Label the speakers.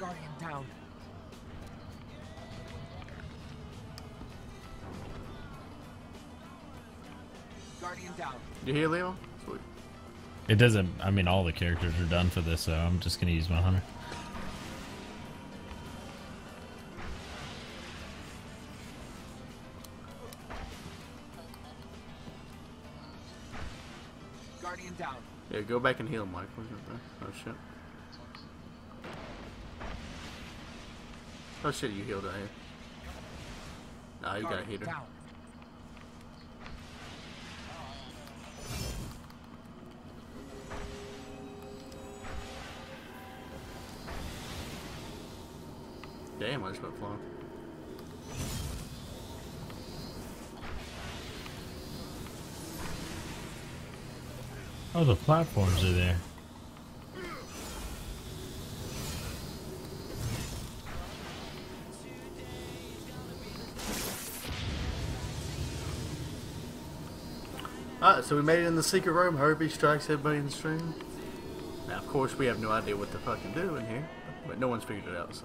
Speaker 1: Guardian down. Guardian down.
Speaker 2: You hear Leo? Sweet.
Speaker 3: It doesn't. I mean, all the characters are done for this, so I'm just gonna use my hunter.
Speaker 1: Guardian down.
Speaker 2: Yeah, go back and heal Mike. Oh shit. Oh shit, you healed on here. Nah, you got a heater. Damn, I just got flung.
Speaker 3: Oh, the platforms are there.
Speaker 2: Alright, so we made it in the secret room. Herbie strikes everybody in the stream. Now, of course, we have no idea what to fucking do in here, but no one's figured it out, so.